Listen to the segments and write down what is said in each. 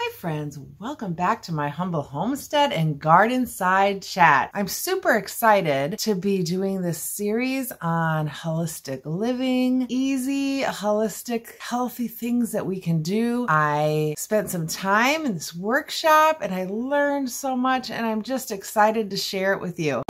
Hi friends, welcome back to my humble homestead and garden side chat. I'm super excited to be doing this series on holistic living, easy, holistic, healthy things that we can do. I spent some time in this workshop and I learned so much and I'm just excited to share it with you.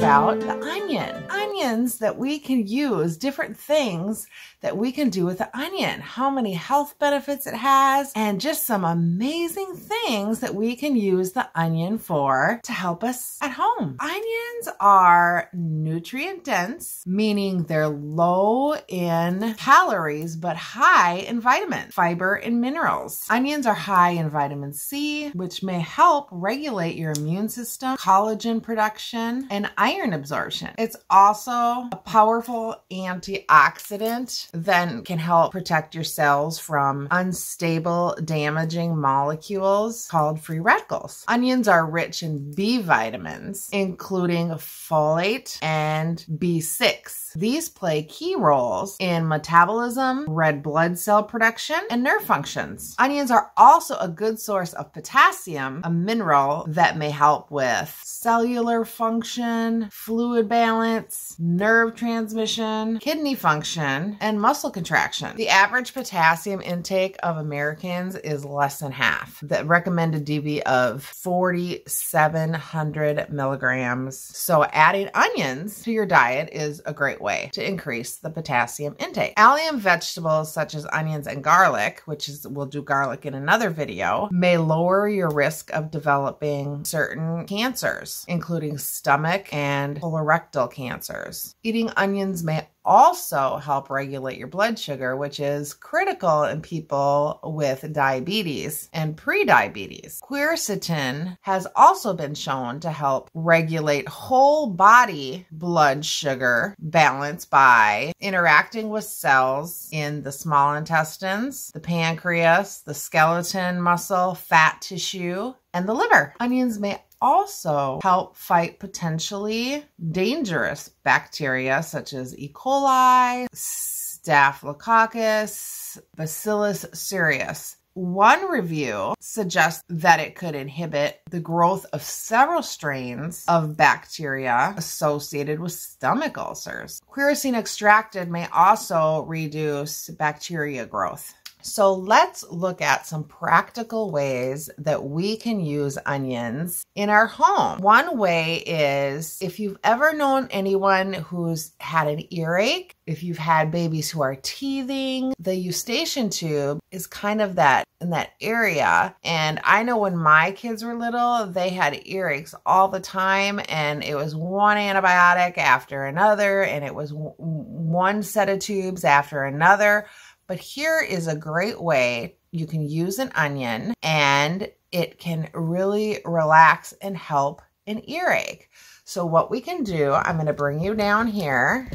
About the onion. Onions that we can use, different things that we can do with the onion, how many health benefits it has, and just some amazing things that we can use the onion for to help us at home. Onions are nutrient dense, meaning they're low in calories but high in vitamins, fiber, and minerals. Onions are high in vitamin C, which may help regulate your immune system, collagen production, and iron absorption. It's also a powerful antioxidant that can help protect your cells from unstable, damaging molecules called free radicals. Onions are rich in B vitamins, including folate and B6. These play key roles in metabolism, red blood cell production, and nerve functions. Onions are also a good source of potassium, a mineral that may help with cellular function, fluid balance, nerve transmission, kidney function, and muscle contraction. The average potassium intake of Americans is less than half. The recommended DV of 4,700 milligrams. So adding onions to your diet is a great way to increase the potassium intake. Allium vegetables such as onions and garlic, which is we'll do garlic in another video, may lower your risk of developing certain cancers, including stomach and colorectal cancers. Eating onions may also help regulate your blood sugar, which is critical in people with diabetes and prediabetes. Quercetin has also been shown to help regulate whole body blood sugar balance by interacting with cells in the small intestines, the pancreas, the skeleton muscle, fat tissue, and the liver. Onions may also help fight potentially dangerous bacteria such as E. coli, Staphylococcus, Bacillus cereus. One review suggests that it could inhibit the growth of several strains of bacteria associated with stomach ulcers. Quercetin extracted may also reduce bacteria growth. So let's look at some practical ways that we can use onions in our home. One way is if you've ever known anyone who's had an earache, if you've had babies who are teething, the eustachian tube is kind of that in that area. And I know when my kids were little, they had earaches all the time and it was one antibiotic after another and it was one set of tubes after another. But here is a great way you can use an onion and it can really relax and help an earache. So what we can do, I'm going to bring you down here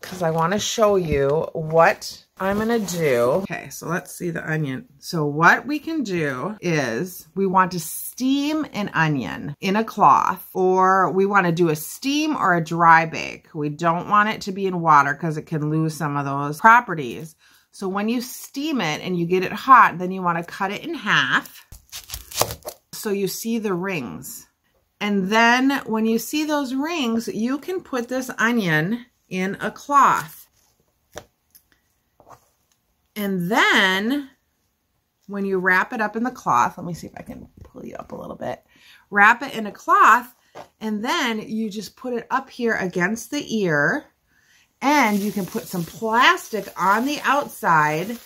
because I want to show you what I'm going to do. Okay, so let's see the onion. So what we can do is we want to steam an onion in a cloth or we want to do a steam or a dry bake. We don't want it to be in water because it can lose some of those properties. So when you steam it and you get it hot, then you want to cut it in half so you see the rings. And then when you see those rings, you can put this onion in a cloth. And then when you wrap it up in the cloth, let me see if I can pull you up a little bit. Wrap it in a cloth and then you just put it up here against the ear and you can put some plastic on the outside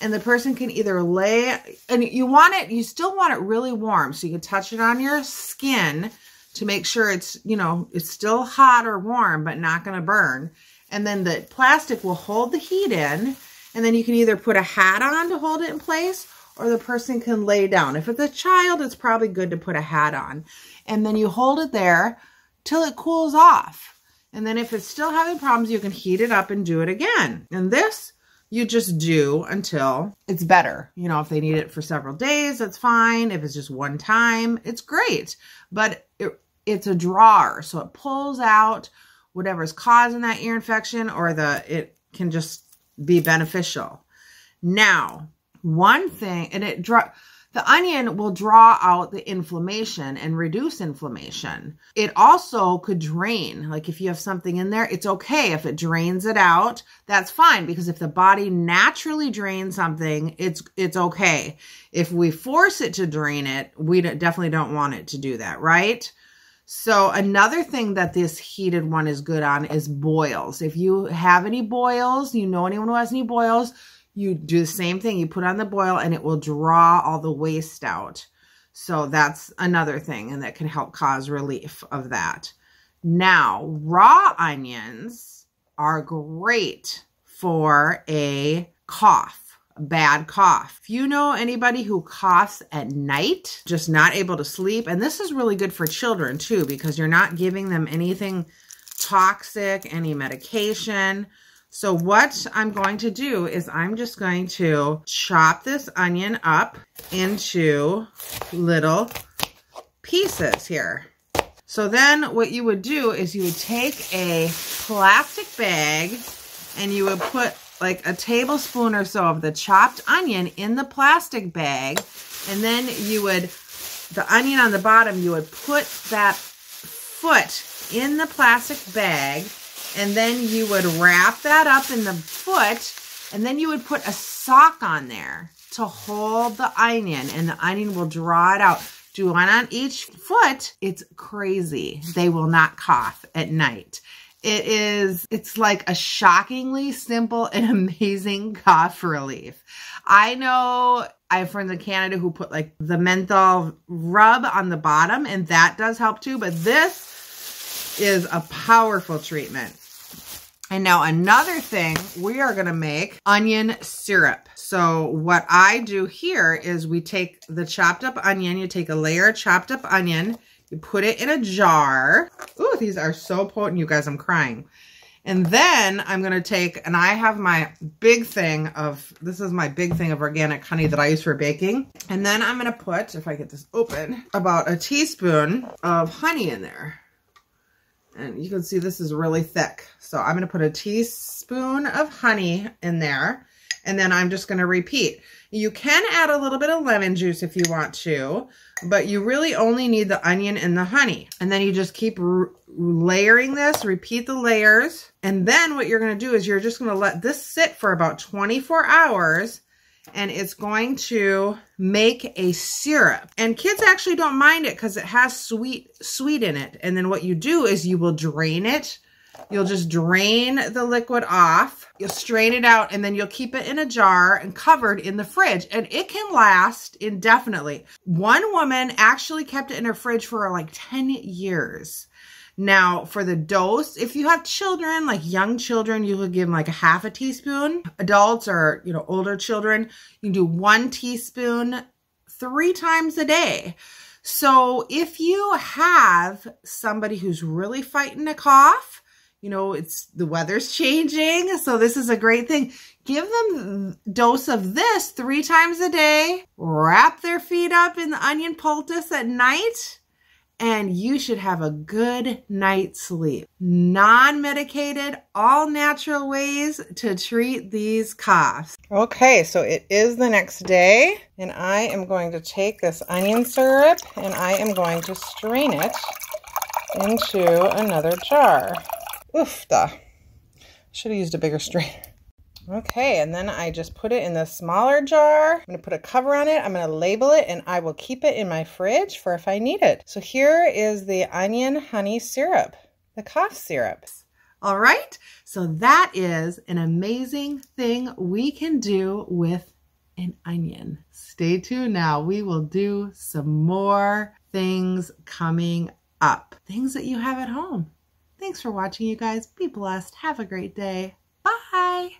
and the person can either lay, and you want it, you still want it really warm. So you can touch it on your skin to make sure it's, you know, it's still hot or warm, but not going to burn. And then the plastic will hold the heat in. And then you can either put a hat on to hold it in place or the person can lay down. If it's a child, it's probably good to put a hat on. And then you hold it there till it cools off. And then if it's still having problems, you can heat it up and do it again. And this you just do until it's better. You know, if they need it for several days, that's fine. If it's just one time, it's great. But it, it's a drawer, so it pulls out whatever's causing that ear infection or the it can just be beneficial. Now, one thing, and it draw the onion will draw out the inflammation and reduce inflammation. It also could drain. Like if you have something in there, it's okay if it drains it out. That's fine because if the body naturally drains something, it's it's okay. If we force it to drain it, we definitely don't want it to do that, right? So another thing that this heated one is good on is boils. If you have any boils, you know anyone who has any boils, you do the same thing. You put on the boil and it will draw all the waste out. So that's another thing and that can help cause relief of that. Now, raw onions are great for a cough, a bad cough. If you know anybody who coughs at night, just not able to sleep, and this is really good for children too because you're not giving them anything toxic, any medication. So what I'm going to do is I'm just going to chop this onion up into little pieces here. So then what you would do is you would take a plastic bag and you would put like a tablespoon or so of the chopped onion in the plastic bag. And then you would, the onion on the bottom, you would put that foot in the plastic bag and then you would wrap that up in the foot and then you would put a sock on there to hold the onion and the onion will draw it out. Do one on each foot. It's crazy. They will not cough at night. It is, it's like a shockingly simple and amazing cough relief. I know I have friends in Canada who put like the menthol rub on the bottom and that does help too, but this is a powerful treatment. And now another thing, we are going to make onion syrup. So what I do here is we take the chopped up onion, you take a layer of chopped up onion, you put it in a jar. Ooh, these are so potent, you guys, I'm crying. And then I'm going to take, and I have my big thing of, this is my big thing of organic honey that I use for baking. And then I'm going to put, if I get this open, about a teaspoon of honey in there. And you can see this is really thick. So I'm going to put a teaspoon of honey in there. And then I'm just going to repeat. You can add a little bit of lemon juice if you want to, but you really only need the onion and the honey. And then you just keep layering this, repeat the layers. And then what you're going to do is you're just going to let this sit for about 24 hours and it's going to make a syrup. And kids actually don't mind it because it has sweet, sweet in it. And then what you do is you will drain it. You'll just drain the liquid off. You'll strain it out and then you'll keep it in a jar and covered in the fridge. And it can last indefinitely. One woman actually kept it in her fridge for like 10 years. Now, for the dose, if you have children, like young children, you could give them like a half a teaspoon. Adults or, you know, older children, you can do one teaspoon three times a day. So if you have somebody who's really fighting a cough, you know, it's the weather's changing. So this is a great thing. Give them dose of this three times a day. Wrap their feet up in the onion poultice at night and you should have a good night's sleep. Non medicated, all natural ways to treat these coughs. Okay, so it is the next day, and I am going to take this onion syrup and I am going to strain it into another jar. Oof, da. Should have used a bigger strainer. Okay, and then I just put it in the smaller jar. I'm to put a cover on it. I'm to label it and I will keep it in my fridge for if I need it. So here is the onion honey syrup, the cough syrup. All right, so that is an amazing thing we can do with an onion. Stay tuned now. We will do some more things coming up, things that you have at home. Thanks for watching, you guys. Be blessed. Have a great day. Bye.